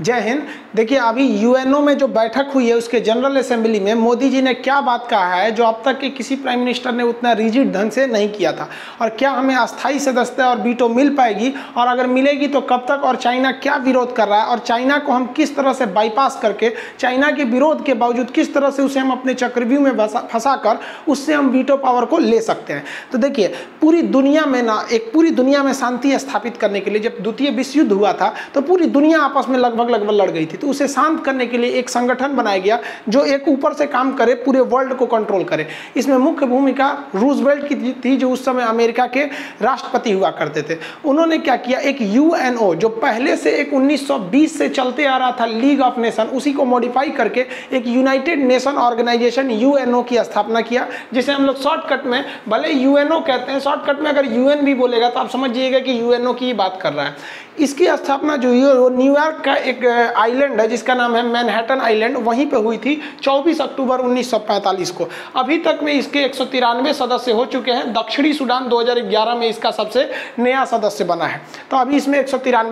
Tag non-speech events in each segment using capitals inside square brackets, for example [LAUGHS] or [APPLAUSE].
जय हिंद। देखिए, अभी यूएनओ में जो बैठक हुई है उसके जनरल असेंबली में मोदी जी ने क्या बात कहा है जो अब तक के किसी प्राइम मिनिस्टर ने उतना रिजिड ढंग से नहीं किया था? और क्या हमें अस्थाई सदस्यता और बीटो मिल पाएगी? और अगर मिलेगी तो कब तक? और चाइना क्या विरोध कर रहा है? और चाइना को हम किस तरह से बाईपास करके, चाइना के विरोध के बावजूद किस तरह से उसे हम अपने चक्रव्यूह में फंसा कर उससे हम बीटो पावर को ले सकते हैं? तो देखिए, पूरी दुनिया में ना, एक पूरी दुनिया में शांति स्थापित करने के लिए जब द्वितीय विश्व युद्ध हुआ था तो पूरी दुनिया आपस में लगभग लगभग लगभग लड़ गई थी। तो उसे शांत करने के लिए एक संगठन बनाया गया जो एक ऊपर से काम करे, पूरे वर्ल्ड को कंट्रोल करे। इसमें मुख्य भूमिका रूजवेल्ट की थी जो उस समय अमेरिका के राष्ट्रपति हुआ करते थे। उन्होंने क्या किया? एक यूएनओ जो पहले से एक 1920 से चलते आ रहा था लीग ऑफ़ नेशन उसी को मॉडिफाई करके एक यूनाइटेड नेशन ऑर्गेनाइजेशन यूएनओ की स्थापना किया, जिसे हम लोग शॉर्टकट में, भले यूएनओ कहते हैं शॉर्टकट में अगर यूएन भी बोलेगा तो आप समझिएगा कि यूएनओ की बात कर रहा है। इसकी स्थापना जो न्यूयॉर्क का एक आइलैंड है, जिसका नाम है मैनहट्टन आइलैंड वहीं पे हुई थी 24 अक्टूबर 1945 को। अभी तक में इसके एक सदस्य हो चुके हैं। दक्षिणी सूडान 2011 में इसका सबसे नया सदस्य बना है। तो अभी इसमें एक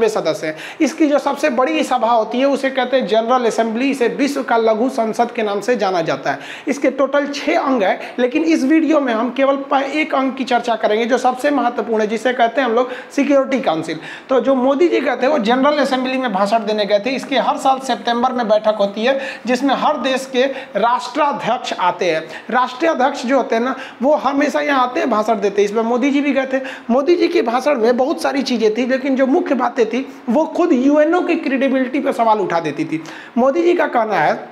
सदस्य हैं। इसकी जो सबसे बड़ी सभा होती है, उसे कहते हैं जनरल असेंबली इसे विश्व का लघु संसद के नाम से जाना जाता है। इसके टोटल छः अंग है, लेकिन इस वीडियो में हम केवल एक अंग की चर्चा करेंगे, जो सबसे महत्वपूर्ण है, जिसे कहते हैं हम लोग सिक्योरिटी काउंसिल तो जो मोदी जी कहते हैं, वो जनरल असेंबली में भाषण देने गए थे। इसकी हर साल सितंबर में बैठक होती है, जिसमें हर देश के राष्ट्राध्यक्ष आते हैं। राष्ट्रीय अध्यक्ष जो होते हैं ना, वो हमेशा यहाँ आते हैं, भाषण देते हैं। इसमें मोदी जी भी गए थे। मोदी जी के भाषण में बहुत सारी चीज़ें थी, लेकिन जो मुख्य बातें थी, वो खुद यूएनओ की क्रेडिबिलिटी पर सवाल उठा देती थी। मोदी जी का कहना है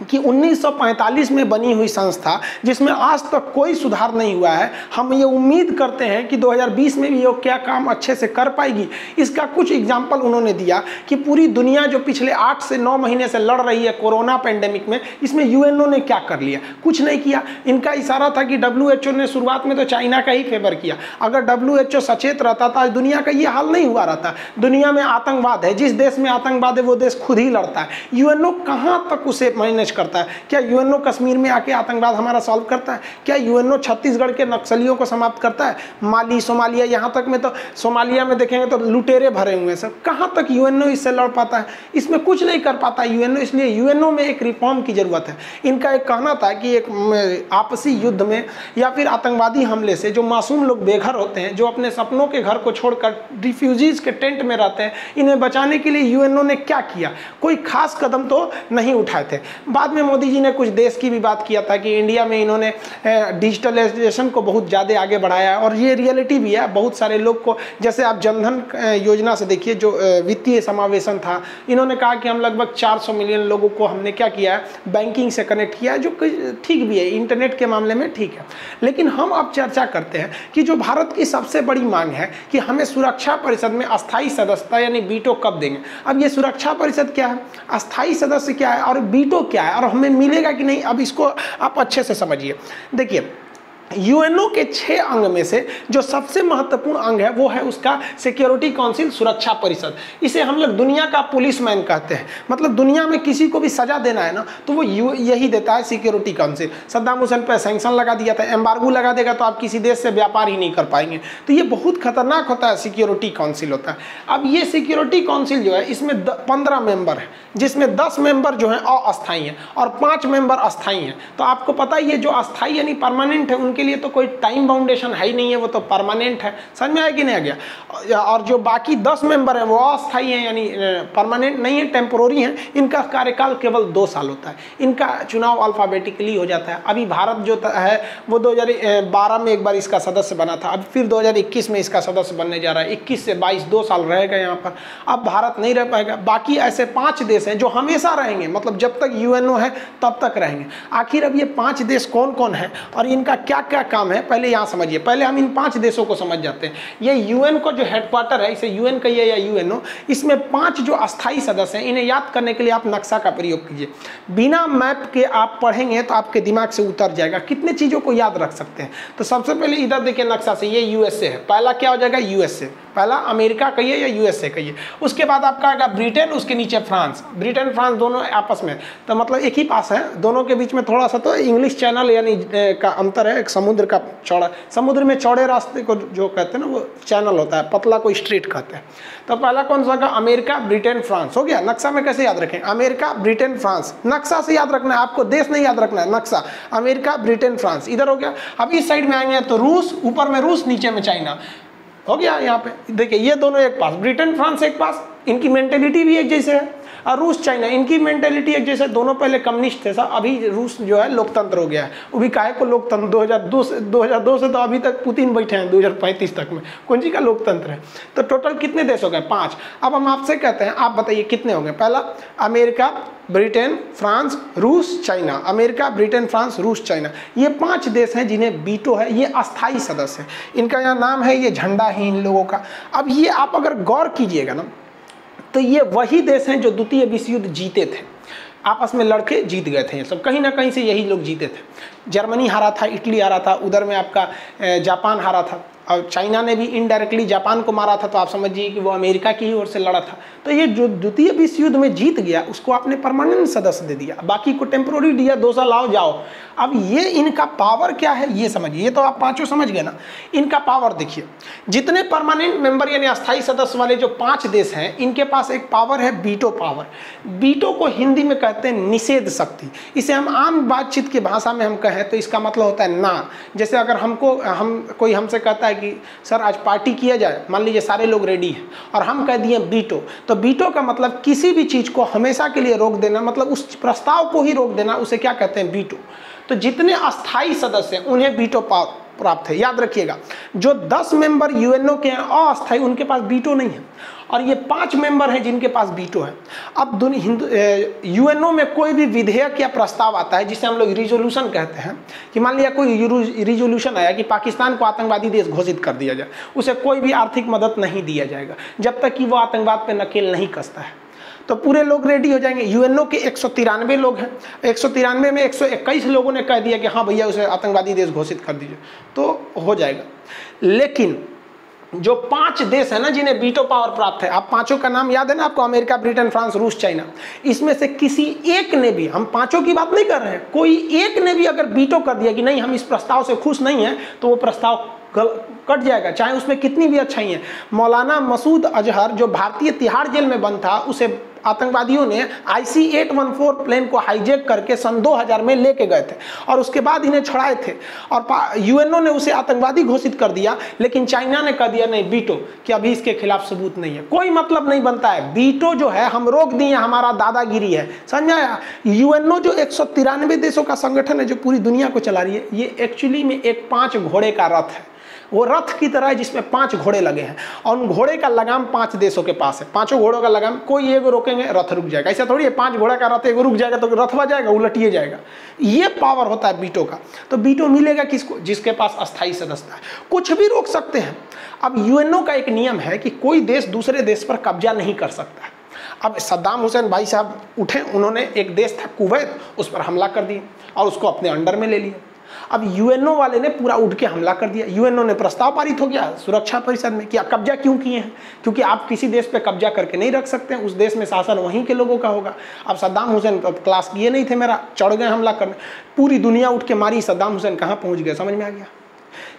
कि 1945 में बनी हुई संस्था, जिसमें आज तक कोई सुधार नहीं हुआ है, हम ये उम्मीद करते हैं कि 2020 में भी वो क्या काम अच्छे से कर पाएगी। इसका कुछ एग्ज़ाम्पल उन्होंने दिया कि पूरी दुनिया जो पिछले आठ से नौ महीने से लड़ रही है कोरोना पेंडेमिक में, इसमें यूएनओ ने क्या कर लिया? कुछ नहीं किया। इनका इशारा था कि डब्ल्यूएचओ ने शुरुआत में तो चाइना का ही फेवर किया। अगर डब्ल्यूएचओ सचेत रहता था दुनिया का ये हाल नहीं हुआ रहता। दुनिया में आतंकवाद है, जिस देश में आतंकवाद है, वो देश खुद ही लड़ता है। यूएनओ कहाँ तक उसे मैनेज मैनेज करता है? क्या यूएनओ कश्मीर में आके आतंकवाद हमारा सॉल्व करता है? क्या यूएनओ छत्तीसगढ़ के नक्सलियों को समाप्त करता है? माली, सोमालिया, यहाँ तक में तो सोमालिया में देखेंगे तो लुटेरे भरे हुए हैं सब। कहाँ तक यूएनओ इससे लड़ पाता है? इसमें कुछ नहीं कर पाता यूएनओ इसलिए यूएनओ में एक रिफॉर्म की ज़रूरत है। इनका एक कहना था कि एक आपसी युद्ध में या फिर आतंकवादी हमले से जो मासूम लोग बेघर होते हैं, जो अपने सपनों के घर को छोड़कर रिफ्यूजीज के टेंट में रहते हैं, इन्हें बचाने के लिए यूएनओ ने क्या किया? कोई खास कदम तो नहीं उठाए थे। बाद में मोदी जी ने कुछ देश की भी बात किया था कि इंडिया में इन्होंने डिजिटलाइजेशन को बहुत ज़्यादा आगे बढ़ाया है और ये रियलिटी भी है। बहुत सारे लोग को, जैसे आप जनधन योजना से देखिए, जो वित्तीय समावेशन था, इन्होंने कहा कि हम लगभग 400 मिलियन लोगों को हमने क्या किया है? बैंकिंग से कनेक्ट किया है, जो ठीक भी है इंटरनेट के मामले में ठीक है। लेकिन हम अब चर्चा करते हैं कि जो भारत की सबसे बड़ी मांग है कि हमें सुरक्षा परिषद में अस्थाई सदस्यता, यानी बीटो कब देंगे? अब ये सुरक्षा परिषद क्या है? अस्थाई सदस्य क्या है और बीटो क्या है? और हमें मिलेगा कि नहीं अब इसको आप अच्छे से समझिए। देखिए यूएनओ के छह अंग में से जो सबसे महत्वपूर्ण अंग है, वो है उसका सिक्योरिटी काउंसिल सुरक्षा परिषद। इसे हम लोग दुनिया का पुलिस मैन कहते हैं। मतलब दुनिया में किसी को भी सजा देना है ना तो वो यही देता है सिक्योरिटी काउंसिल। सद्दाम हुसैन पर सेंक्शन लगा दिया था एम्बार्गो लगा देगा तो आप किसी देश से व्यापार ही नहीं कर पाएँगे। तो ये बहुत खतरनाक होता है, सिक्योरिटी काउंसिल होता है। अब ये सिक्योरिटी काउंसिल जो है, इसमें पंद्रह मेंबर है, जिसमें दस मेंबर जो है अस्थायी हैं और पाँच मेंबर अस्थायी हैं। तो आपको पता ही है, जो अस्थाई यानी परमानेंट है, उनके के लिए तो कोई टाइम बाउंडेशन है ही नहीं है, वो तो परमानेंट है। समझ में आया कि नहीं आ गया? और जो बाकी दस मेंबर हैं, वो अस्थाई हैं, यानी परमानेंट नहीं है टेम्पोरी हैं, इनका कार्यकाल केवल दो साल होता है। इनका चुनाव अल्फ़ाबेटिकली हो जाता है। अभी भारत जो है, वो दो में एक बार इसका सदस्य बना था। अब फिर दो में इसका सदस्य बनने जा रहा है। इक्कीस से बाईस दो साल रहेगा यहाँ पर। अब भारत नहीं रह पाएगा। बाकी ऐसे पाँच देश हैं जो हमेशा रहेंगे। मतलब जब तक यूएनओ है, तब तक रहेंगे। आखिर अब ये पाँच देश कौन कौन है? और इनका क्या क्या काम है? पहले यहाँ समझिए। पहले हम इन पाँच देशों को समझ जाते हैं। ये यूएन का जो हेडक्वार्टर है, इसे यूएन कहिए या यूएनओ इसमें पाँच जो अस्थाई सदस्य हैं, इन्हें याद करने के लिए आप नक्शा का प्रयोग कीजिए। बिना मैप के आप पढ़ेंगे तो आपके दिमाग से उतर जाएगा। कितने चीज़ों को याद रख सकते हैं? तो सबसे पहले इधर देखिए नक्शा से, ये यूएसए है। पहला क्या हो जाएगा? यूएसए पहला अमेरिका कहिए या यूएसए कहिए? उसके बाद आपका आएगा ब्रिटेन, उसके नीचे फ्रांस। ब्रिटेन, फ्रांस दोनों आपस में। तो मतलब एक ही पास है। दोनों के बीच में थोड़ा सा तो इंग्लिश चैनल यानी का अंतर है। एक समुद्र का चौड़ा, समुद्र में चौड़े रास्ते को जो कहते हैं ना, वो चैनल होता है। पतला को स्ट्रीट कहते हैं। तो पहला कौन सा का अमेरिका, ब्रिटेन, फ्रांस। हो गया? नक्शा में कैसे याद रखें? America, Britain, France. नक्शा से याद रखना है। आपको देश नहीं याद रखना है। नक्शा। America, Britain, France. इधर हो गया। अब इस साइड में आएँगे तो रूस, ऊपर में रूस, नीचे में चाइना। हो गया यहाँ पे। देखिए, ये दोनों एक पास। ब्रिटेन, फ्रांस एक पास। इनकी मेंटेलिटी भी एक जैसे है। और रूस, चाइना, इनकी मेंटेलिटी एक जैसे दोनों पहले कम्युनिस्ट थे सब अभी रूस जो है लोकतंत्र हो गया है। वो भी काहे को लोकतंत्र 2002 से 2002 से तो अभी तक पुतिन बैठे हैं 2035 तक में। कौन जी का लोकतंत्र है? तो टोटल कितने देश हो गए? पाँच। अब हम आपसे कहते हैं, आप बताइए कितने हो गए? पहला, अमेरिका, ब्रिटेन, फ्रांस, रूस, चाइना। अमेरिका, ब्रिटेन, फ्रांस, रूस, चाइना। ये पाँच देश हैं जिन्हें बीटो है, ये अस्थाई सदस्य है। इनका यहाँ नाम है, ये झंडा है इन लोगों का। अब ये आप अगर गौर कीजिएगा ना तो ये वही देश हैं जो द्वितीय विश्व युद्ध जीते थे। आपस में लड़के जीत गए थे। ये सब कहीं ना कहीं से यही लोग जीते थे। जर्मनी हारा था, इटली हारा था, उधर में आपका जापान हारा था। और चाइना ने भी इनडायरेक्टली जापान को मारा था तो आप समझिए कि वो अमेरिका की ही ओर से लड़ा था। तो ये जो द्वितीय विश्व युद्ध में जीत गया, उसको आपने परमानेंट सदस्य दे दिया। बाकी को टेम्प्रोरी दिया, दो साल आओ, जाओ। अब ये इनका पावर क्या है, ये समझिए, ये तो आप पाँचों समझ गए ना। इनका पावर देखिए, जितने परमानेंट मेंबर यानी अस्थायी सदस्य वाले जो पाँच देश हैं, इनके पास एक पावर है बीटो पावर बीटो को हिंदी में कहते हैं निषेध शक्ति। इसे हम आम बातचीत की भाषा में हम कहें तो इसका मतलब होता है ना। जैसे अगर हमको, हम, कोई हमसे कहता है कि, सर, आज पार्टी किया जाए, मान लीजिए सारे लोग रेडी हैं। और हम कह दिए, बीटो। तो बीटो का मतलब किसी भी चीज़ को हमेशा के लिए रोक देना मतलब उस प्रस्ताव को ही रोक देना, उसे क्या कहते हैं, बीटो। तो जितने अस्थाई सदस्य हैं, उन्हें बीटो प्राप्त है। याद रखिएगा, जो 10 मेंबर यूएनओ के हैं अस्थाई उनके पास बीटो नहीं है। और ये पाँच मेंबर हैं जिनके पास बीटो है। अब यूएनओ में कोई भी विधेयक या प्रस्ताव आता है, जिसे हम लोग रिजोल्यूशन कहते हैं, कि मान लिया कोई रिजोल्यूशन आया कि पाकिस्तान को आतंकवादी देश घोषित कर दिया जाए, उसे कोई भी आर्थिक मदद नहीं दिया जाएगा, जब तक कि वो आतंकवाद पर नकेल नहीं कसता है। तो पूरे लोग रेडी हो जाएँगे। यूएनओ के एक सौ तिरानवे लोग हैं। एक सौ तिरानवे में एक सौ इक्कीस लोगों ने कह दिया कि हाँ भैया, उसे आतंकवादी देश घोषित कर दीजिए। तो हो जाएगा। लेकिन जो पाँच देश है ना, जिन्हें बीटो पावर प्राप्त है, आप पाँचों का नाम याद है ना आपको? अमेरिका, ब्रिटेन, फ्रांस, रूस, चाइना। इसमें से किसी एक ने भी, हम पाँचों की बात नहीं कर रहे हैं, कोई एक ने भी अगर बीटो कर दिया कि नहीं, हम इस प्रस्ताव से खुश नहीं है तो वो प्रस्ताव कट जाएगा। चाहे उसमें कितनी भी अच्छाई है। मौलाना मसूद अजहर, जो भारतीय तिहाड़ जेल में बंद था, उसे आतंकवादियों ने आई सी प्लेन को हाईजेक करके सन 2000 में लेके गए थे और उसके बाद इन्हें छुड़ाए थे। और यूएनओ ने उसे आतंकवादी घोषित कर दिया, लेकिन चाइना ने कह दिया, नहीं, बीटो, कि अभी इसके खिलाफ सबूत नहीं है। कोई मतलब नहीं बनता है। बीटो जो है, हम रोक दिए, हमारा दादागिरी है। समझाया यूएनओ जो एक देशों का संगठन है, जो पूरी दुनिया को चला रही है, ये एक्चुअली में एक पाँच घोड़े का रथ है। वो रथ की तरह है जिसमें पाँच घोड़े लगे हैं और उन घोड़े का लगाम पाँच देशों के पास है। पाँचों घोड़ों का लगाम, कोई एगो रोकेंगे, रथ रुक जाएगा। ऐसा थोड़ी है, पाँच घोड़ा का रथ एगो रुक जाएगा तो रथवा जाएगा, उलटिए जाएगा। ये पावर होता है बीटो का। तो बीटो मिलेगा किसको? जिसके पास अस्थायी सदस्य है। कुछ भी रोक सकते हैं। अब यूएनओ का एक नियम है कि कोई देश दूसरे देश पर कब्जा नहीं कर सकता अब सद्दाम हुसैन भाई साहब उठे, उन्होंने एक देश था कुवैत, उस पर हमला कर दिया और उसको अपने अंडर में ले लिया। अब यूएनओ वाले ने पूरा उठ के हमला कर दिया। यूएनओ ने प्रस्ताव पारित हो गया सुरक्षा परिषद में कि कब्जा क्यों किए हैं? क्योंकि आप किसी देश पे कब्जा करके नहीं रख सकते, उस देश में शासन वहीं के लोगों का होगा। अब सद्दाम हुसैन तो क्लास किए नहीं थे मेरा, चढ़ गए हमला करने। पूरी दुनिया उठ के मारी, सद्दाम हुसैन कहाँ पहुँच गए समझ में आ गया?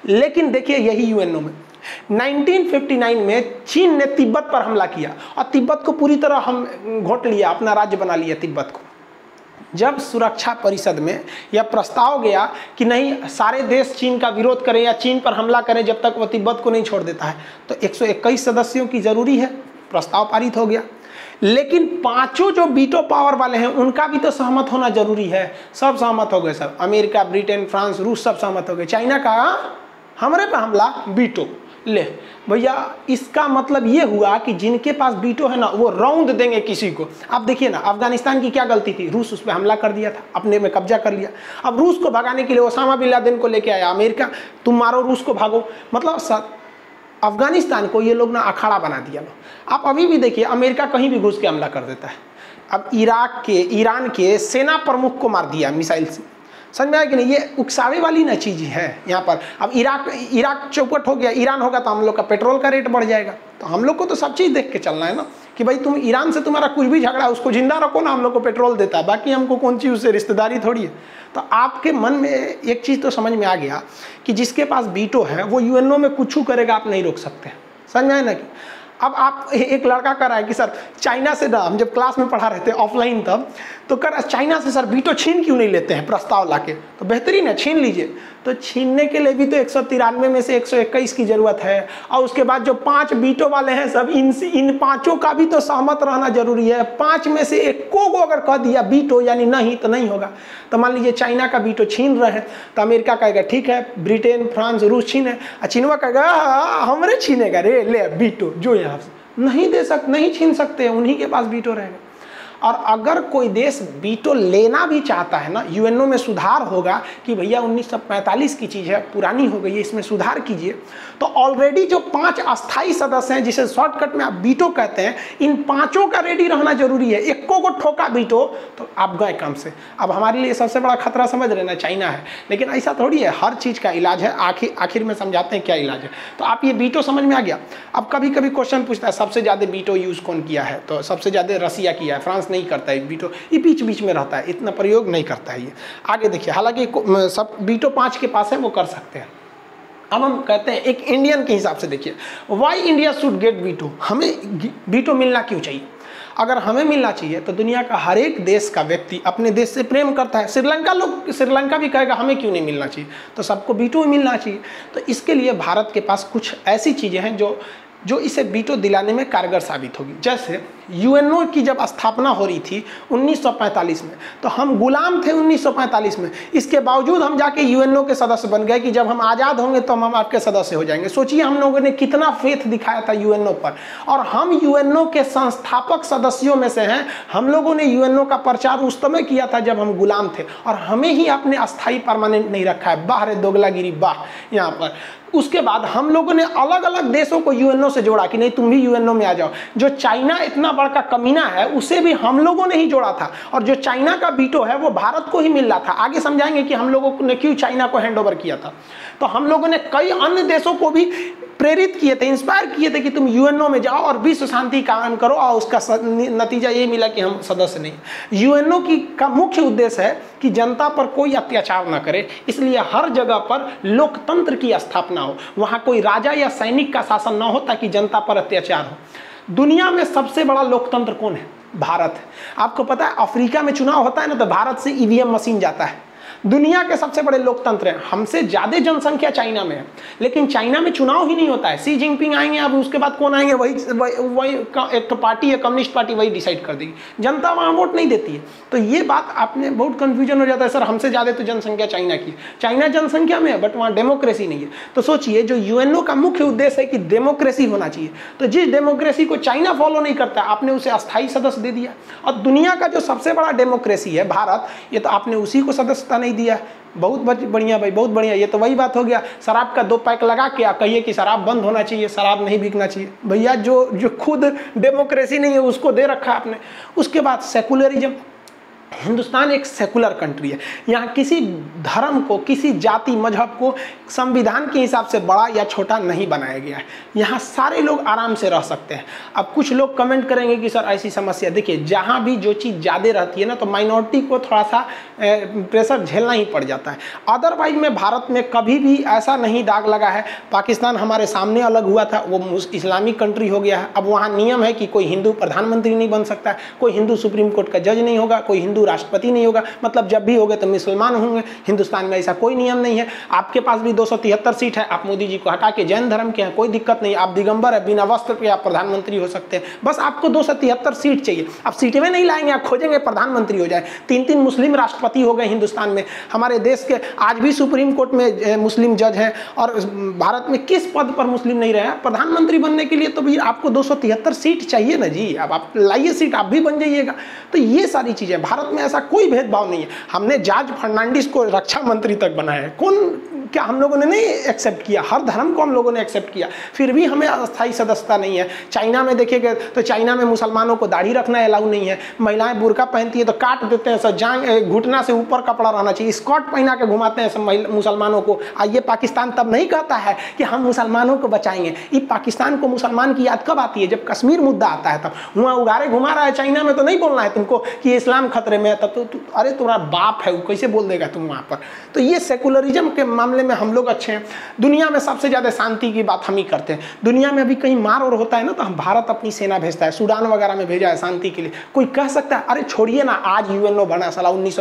लेकिन देखिए यही यूएनओ में। 1959 में चीन ने तिब्बत पर हमला किया और तिब्बत को पूरी तरह हम घोट लिया, अपना राज्य बना लिया तिब्बत को। जब सुरक्षा परिषद में यह प्रस्ताव गया कि नहीं, सारे देश चीन का विरोध करें या चीन पर हमला करें जब तक वह तिब्बत को नहीं छोड़ देता है। तो 121 सदस्यों की ज़रूरी है, प्रस्ताव पारित हो गया। लेकिन पाँचों जो बीटो पावर वाले हैं, उनका भी तो सहमत होना ज़रूरी है। सब सहमत हो गए सब अमेरिका, ब्रिटेन, फ्रांस, रूस सब सहमत हो गए। चाइना का हमारे पे हमला बीटो ले, भैया, इसका मतलब ये हुआ कि जिनके पास बीटो है ना, वो रौंद देंगे किसी को। आप देखिए ना, अफ़गानिस्तान की क्या गलती थी? रूस उस पर हमला कर दिया था, अपने में कब्जा कर लिया। अब रूस को भगाने के लिए ओसामा बिन लादेन को लेके आया अमेरिका। तुम मारो रूस को, भागो। मतलब अफ़गानिस्तान को ये लोग ना अखाड़ा बना दिया लो आप अभी भी देखिए, अमेरिका कहीं भी घुस के हमला कर देता है। अब इराक के, ईरान के सेना प्रमुख को मार दिया मिसाइल से। समझ में आया कि नहीं? ये उकसावे वाली ना चीज़ है यहाँ पर। अब इराक इराक चौपट हो गया, ईरान होगा तो हम लोग का पेट्रोल का रेट बढ़ जाएगा। तो हम लोग को तो सब चीज़ देख के चलना है ना, कि भाई तुम ईरान से तुम्हारा कुछ भी झगड़ा है उसको ज़िंदा रखो ना, हम लोग को पेट्रोल देता है। बाकी हमको कौन चीज़ उससे रिश्तेदारी थोड़ी है। तो आपके मन में एक चीज़ तो समझ में आ गया कि जिसके पास बीटो है, वो यूएनओ में कुछ करेगा, आप नहीं रोक सकते। समझ में आए ना कि? अब आप एक लड़का कर रहा है कि, सर, चाइना से ना, हम जब क्लास में पढ़ा रहे थे ऑफलाइन तब तो कर चाइना से, सर बीटो छीन क्यों नहीं लेते हैं प्रस्ताव लाके? तो बेहतरीन है, छीन लीजिए। तो छीनने के लिए भी तो एक सौ तिरानवे में से 121 की ज़रूरत है, और उसके बाद जो पाँच बीटो वाले हैं, सब इन इन पाँचों का भी तो सहमत रहना ज़रूरी है। पाँच में से एक को अगर कह दिया बीटो यानी नहीं तो नहीं होगा। तो मान लीजिए चाइना का बीटो छीन रहे हैं तो अमेरिका कहेगा, ठीक है, ब्रिटेन, फ्रांस, रूस छीने और चीनवा कहेगा हमरे छीनेगा रे, ले बीटो जो यहाँ से नहीं दे सक नहीं छीन सकते उन्हीं के पास बीटो रहेगा। और अगर कोई देश बीटो लेना भी चाहता है ना, यूएनओ में सुधार होगा कि भैया 1945 की चीज़ है, पुरानी हो गई है, इसमें सुधार कीजिए। तो ऑलरेडी जो पाँच अस्थाई सदस्य हैं, जिसे शॉर्टकट में आप बीटो कहते हैं, इन पाँचों का रेडी रहना ज़रूरी है। इक्को को ठोका बीटो तो आप गए काम से। अब हमारे लिए सबसे बड़ा खतरा समझ रहे ना, चाइना है। लेकिन ऐसा थोड़ी है, हर चीज़ का इलाज है, आखिर आखिर में समझाते हैं क्या इलाज है। तो आप ये बीटो समझ में आ गया। अब कभी कभी क्वेश्चन पूछता है, सबसे ज़्यादा बीटो यूज़ कौन किया है? तो सबसे ज़्यादा रसिया किया है, फ्रांस नहीं करता है बीटो, ये बीच बीच में रहता है, इतना प्रयोग नहीं करता है ये। आगे देखिए, हालाँकि सब बीटो पाँच के पास है, वो कर सकते हैं। अब हम कहते हैं, एक इंडियन के हिसाब से देखिए why India should get veto? हमें बीटो मिलना क्यों चाहिए? अगर हमें मिलना चाहिए तो दुनिया का हर एक देश का व्यक्ति अपने देश से प्रेम करता है। श्रीलंका लोग, श्रीलंका भी कहेगा, हमें क्यों नहीं मिलना चाहिए? तो सबको बीटो मिलना चाहिए। तो इसके लिए भारत के पास कुछ ऐसी चीज़ें हैं जो जो इसे बीटो दिलाने में कारगर साबित होगी। जैसे यूएनओ की जब स्थापना हो रही थी 1945 में तो हम गुलाम थे 1945 में। इसके बावजूद हम जाके यूएनओ के सदस्य बन गए कि जब हम आज़ाद होंगे तो हम आपके सदस्य हो जाएँगे। सोचिए हम लोगों ने कितना फेथ दिखाया था यूएनओ पर। और हम यूएनओ के संस्थापक सदस्यों में से हैं। हम लोगों ने यूएनओ का प्रचार उस समय किया था जब हम गुलाम थे। और हमें ही अपने अस्थाई परमानेंट नहीं रखा है। बाहर दोगलागिरी बाह, यहाँ पर। उसके बाद हम लोगों ने अलग अलग देशों को यूएनओ से जोड़ा कि नहीं, तुम भी यूएनओ में आ जाओ। जो चाइना इतना बड़ा कमीना है, उसे भी हम लोगों ने ही जोड़ा था। और जो चाइना का बीटो है, वो भारत को ही मिल रहा था। आगे समझाएँगे कि हम लोगों ने क्यों चाइना को हैंड किया था। तो हम लोगों ने कई अन्य देशों को भी प्रेरित किए थे इंस्पायर किए थे कि तुम यूएनओ में जाओ और विश्व शांति कायम करो, और उसका नतीजा ये मिला कि हम सदस्य नहीं यूएनओ की का मुख्य उद्देश्य है कि जनता पर कोई अत्याचार ना करे, इसलिए हर जगह पर लोकतंत्र की स्थापना हो। वहाँ कोई राजा या सैनिक का शासन ना हो ताकि जनता पर अत्याचार हो। दुनिया में सबसे बड़ा लोकतंत्र कौन है? भारत आपको पता है, अफ्रीका में चुनाव होता है ना तो भारत से ईवीएम मशीन जाता है। दुनिया के सबसे बड़े लोकतंत्र हैं। हमसे ज़्यादा जनसंख्या चाइना में है। लेकिन चाइना में चुनाव ही नहीं होता है। सी जिनपिंग आएँगे, अब उसके बाद कौन आएँगे? वही वही एक तो पार्टी है, कम्युनिस्ट पार्टी, वही डिसाइड कर देगी। जनता वहाँ वोट नहीं देती है। तो ये बात आपने बहुत कन्फ्यूज़न हो जाता है, सर, हमसे ज़्यादा तो जनसंख्या चाइना की चाइना जनसंख्या में है बट वहाँ डेमोक्रेसी नहीं है। तो सोचिए, जो यूएनओ का मुख्य उद्देश्य है कि डेमोक्रेसी होना चाहिए। तो जिस डेमोक्रेसी को चाइना फॉलो नहीं करता, आपने उसे अस्थायी सदस्य दे दिया। और दुनिया का जो सबसे बड़ा डेमोक्रेसी है, भारत, ये तो आपने उसी को सदस्यता नहीं दिया। बहुत बढ़िया भाई, बहुत बढ़िया। ये तो वही बात हो गया। शराब का दो पैक लगा के आप कहिए कि शराब बंद होना चाहिए, शराब नहीं बिकना चाहिए। भैया, जो जो खुद डेमोक्रेसी नहीं है, उसको दे रखा आपने। उसके बाद सेकुलरिज्म। हिंदुस्तान एक सेकुलर कंट्री है। यहाँ किसी धर्म को, किसी जाति, मज़हब को, संविधान के हिसाब से बड़ा या छोटा नहीं बनाया गया है। यहाँ सारे लोग आराम से रह सकते हैं। अब कुछ लोग कमेंट करेंगे कि, सर, ऐसी समस्या देखिए, जहाँ भी जो चीज़ ज़्यादा रहती है ना तो माइनॉरिटी को थोड़ा सा प्रेशर झेलना ही पड़ जाता है। अदरवाइज़ में भारत में कभी भी ऐसा नहीं दाग लगा है। पाकिस्तान हमारे सामने अलग हुआ था, वो इस्लामिक कंट्री हो गया है। अब वहाँ नियम है कि कोई हिंदू प्रधानमंत्री नहीं बन सकता, कोई हिंदू सुप्रीम कोर्ट का जज नहीं होगा, कोई हिंदू राष्ट्रपति नहीं होगा। मतलब जब भी होगा तो मुसलमान होंगे। हिंदुस्तान में ऐसा कोई नियम नहीं है। आपके पास भी दो सौ तिहत्तर सीट है। आप मोदी जी को हटा के जैन धर्म के हैं, कोई दिक्कत नहीं। आप दिगंबर है, बिना वस्त्र के आप प्रधानमंत्री हो सकते हैं। बस आपको दो सीट चाहिए। आप सीटें में नहीं लाएँगे, आप खोजेंगे, प्रधानमंत्री हो जाए। तीन तीन मुस्लिम राष्ट्रपति हो गए हिंदुस्तान में। हमारे देश के आज भी सुप्रीम कोर्ट में मुस्लिम जज हैं और भारत में किस पद पर मुस्लिम नहीं रहे? प्रधानमंत्री बनने के लिए तो भी आपको दो सौ तिहत्तर सीट चाहिए ना जी। अब आप लाइए सीट, आप भी बन जाइएगा। तो ये सारी चीज़ें भारत में ऐसा कोई भेदभाव नहीं है। हमने जॉर्ज फर्नांडिस को रक्षा मंत्री तक बनाया है। कौन क्या हम लोगों ने नहीं एक्सेप्ट किया? हर धर्म को हम लोगों ने एक्सेप्ट किया। फिर भी हमें अस्थायी सदस्यता नहीं है। चाइना में देखिएगा तो चाइना में मुसलमानों को दाढ़ी रखना अलाउ नहीं है। महिलाएँ बुरका पहनती है तो काट देते हैं सर जांग घुटना से ऊपर कपड़ा रहना चाहिए। स्कॉट पहना के घुमाते हैं सब मुसलमानों को। आइए, पाकिस्तान तब नहीं कहता है कि हम मुसलमानों को बचाएँगे। ये पाकिस्तान को मुसलमान की याद कब आती है? जब कश्मीर मुद्दा आता है तब। वहाँ उगारे घुमा रहा है, चाइना में तो नहीं बोलना है तुमको कि इस्लाम खतरे में है। तब तो अरे, तुम्हारा बाप है, वो कैसे बोल देगा तुम वहाँ पर? तो ये सेकुलरिज्म के मामले में हम लोग अच्छे हैं। दुनिया में सबसे ज़्यादा शांति की बात हम ही करते हैं। दुनिया में अभी कहीं मार और होता है ना तो हम भारत अपनी सेना भेजता है, सूडान वगैरह में भेजा है शांति के लिए। कोई कह सकता है, अरे छोड़िए ना, आज यूएनओ बना साला उन्नीस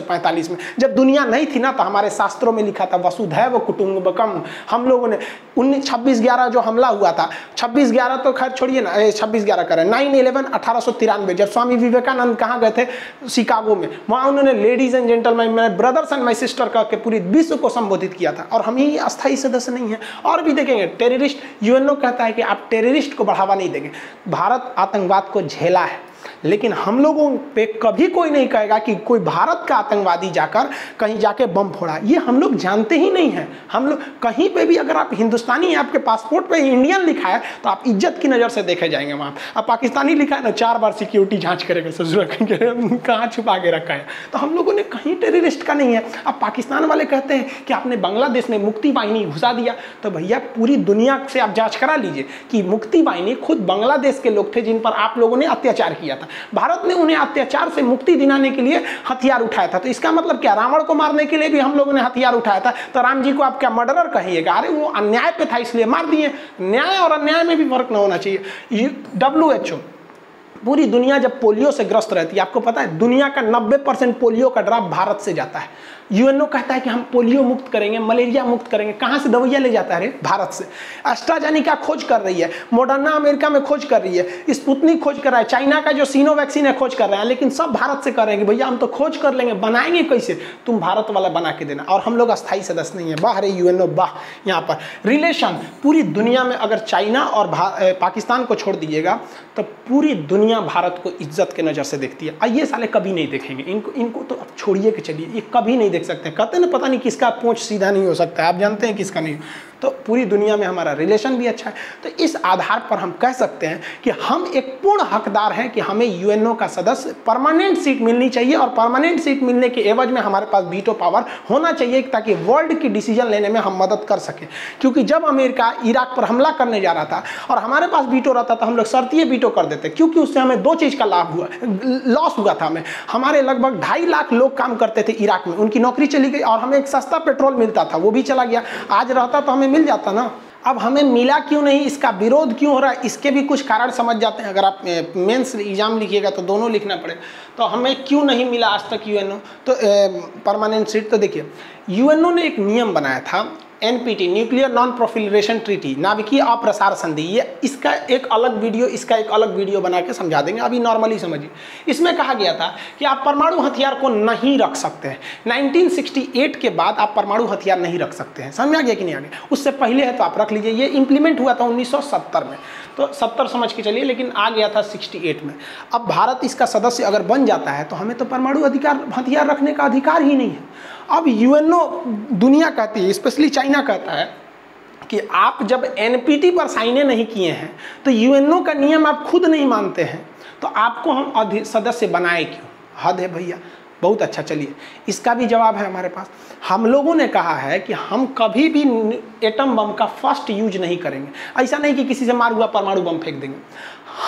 में। जब दुनिया नहीं थी ना तो हमारे शास्त्रों में लिखा था, वसुधैव कुटुंबकम हम लोगों ने उन्नीस, छब्बीस ग्यारह जो हमला हुआ था, छब्बीस ग्यारह तो खैर छोड़िए ना छब्बीस ग्यारह करें। नाइन इलेवन अठारह सौ तिरानवे, जब स्वामी विवेकानंद कहाँ गए थे? शिकागो में। वहाँ उन्होंने लेडीज़ एंड जेंटलमैन मैंने ब्रदर्स एंड माई सिस्टर कह के पूरी विश्व को संबोधित किया था। और हम ही अस्थायी सदस्य नहीं है। और भी देखेंगे टेररिस्ट यूएनओ कहता है कि आप टेररिस्ट को बढ़ावा नहीं देंगे। भारत आतंकवाद को झेला है। लेकिन हम लोगों पे कभी कोई नहीं कहेगा कि कोई भारत का आतंकवादी जाकर कहीं जाके बम फोड़ा। ये हम लोग जानते ही नहीं हैं। हम लोग कहीं पे भी अगर आप हिंदुस्तानी हैं, आपके पासपोर्ट पे इंडियन लिखा है तो आप इज़्ज़त की नज़र से देखे जाएँगे वहाँ। अब पाकिस्तानी लिखा है ना, चार बार सिक्योरिटी जाँच करेगा, ससुर कहाँ छुपा के रखा है? तो हम लोगों ने कहीं टेररिस्ट का नहीं है। अब पाकिस्तान वाले कहते हैं कि आपने बांग्लादेश में मुक्ति वाहिनी घुसा दिया। तो भैया, पूरी दुनिया से आप जाँच करा लीजिए कि मुक्ति वाहिनी खुद बांग्लादेश के लोग थे जिन पर आप लोगों ने अत्याचार किया था। भारत ने उन्हें अत्याचार से मुक्ति दिलाने के लिए हथियार उठाया था। तो इसका मतलब क्या? रावण को मारने के लिए भी हम लोगों ने हथियार उठाया था। तो राम जी को आप क्या मर्डरर कहिएगा? अरे वो अन्याय पे था, इसलिए मार दिए। न्याय और अन्याय में भी फ़र्क न होना चाहिए। डब्ल्यू एच ओ पूरी दुनिया जब पोलियो से ग्रस्त रहती है, आपको पता है, दुनिया का 90 परसेंट पोलियो का ड्रॉप भारत से जाता है। यूएनओ कहता है कि हम पोलियो मुक्त करेंगे, मलेरिया मुक्त करेंगे। कहाँ से दवाइयाँ ले जाता है? रे भारत से। एस्ट्राजेनिका खोज कर रही है? मोडर्ना अमेरिका में खोज कर रही है। स्पुतनिक खोज कर रहा है। चाइना का जो सीनो वैक्सीन है, खोज कर रहा है। लेकिन सब भारत से कर रहे हैं कि भैया, हम तो खोज कर लेंगे। बनाएँगे कैसे? तुम भारत वाला बना के देना। और हम लोग अस्थायी सदस्य नहीं है। बाहर है यूएनओ, बाह, यहाँ पर। रिलेशन पूरी दुनिया में अगर चाइना और पाकिस्तान को छोड़ दीजिएगा तो पूरी दुनिया भारत को इज़्ज़त के नज़र से देखती है। ये साले कभी नहीं देखेंगे। इनको इनको तो अब छोड़िए के चलिए। ये कभी नहीं देख सकते हैं। कहते हैं ना, पता नहीं किसका पूछ सीधा नहीं हो सकता आप जानते हैं किसका नहीं तो पूरी दुनिया में हमारा रिलेशन भी अच्छा है। तो इस आधार पर हम कह सकते हैं कि हम एक पूर्ण हकदार हैं कि हमें यूएनओ का सदस्य परमानेंट सीट मिलनी चाहिए और परमानेंट सीट मिलने के एवज में हमारे पास वीटो पावर होना चाहिए ताकि वर्ल्ड की डिसीज़न लेने में हम मदद कर सकें। क्योंकि जब अमेरिका इराक पर हमला करने जा रहा था और हमारे पास वीटो रहता तो हम लोग शर्तीय वीटो कर देते, क्योंकि उससे हमें दो चीज़ का लाभ हुआ लॉस हुआ था हमें। हमारे लगभग ढाई लाख लोग काम करते थे इराक में, उनकी नौकरी चली गई और हमें एक सस्ता पेट्रोल मिलता था, वो भी चला गया। आज रहता तो हमें मिल जाता ना। अब हमें मिला क्यों नहीं? इसका विरोध क्यों हो रहा है? इसके भी कुछ कारण समझ जाते हैं। अगर आप मेंस एग्ज़ाम लिखिएगा तो दोनों लिखना पड़े। तो हमें क्यों नहीं मिला आज तक यूएनओ तो परमानेंट सीट तो देखिए यूएनओ ने एक नियम बनाया था NPT, nuclear non proliferation treaty, नाभिकीय अप्रसार संधि, ये इसका एक अलग वीडियो, इसका एक अलग वीडियो बना के समझा देंगे, अभी नॉर्मली समझिए। इसमें कहा गया था कि आप परमाणु हथियार को नहीं रख सकते हैं। 1968 के बाद आप परमाणु हथियार नहीं रख सकते हैं। समझ आ गया कि नहीं आ गया? उससे पहले है तो आप रख लीजिए। ये इंप्लीमेंट हुआ था उन्नीस सौ सत्तर में। तो सत्तर समझ के चलिए, लेकिन आ गया था 68 में। अब भारत इसका सदस्य अगर बन जाता है तो हमें तो परमाणु अधिकार, हथियार रखने का अधिकार ही नहीं है। अब यूएनओ दुनिया कहती है स्पेशली चाइना कहता है, कि आप जब एनपीटी पर साइने नहीं किए हैं तो यूएनओ का नियम आप खुद नहीं मानते हैं तो आपको हम सदस्य बनाए क्यों? हद है भैया, बहुत अच्छा चलिए। इसका भी जवाब है हमारे पास। हम लोगों ने कहा है कि हम कभी भी एटम बम का फ़र्स्ट यूज़ नहीं करेंगे। ऐसा नहीं कि किसी से मार हुआ परमाणु बम फेंक देंगे।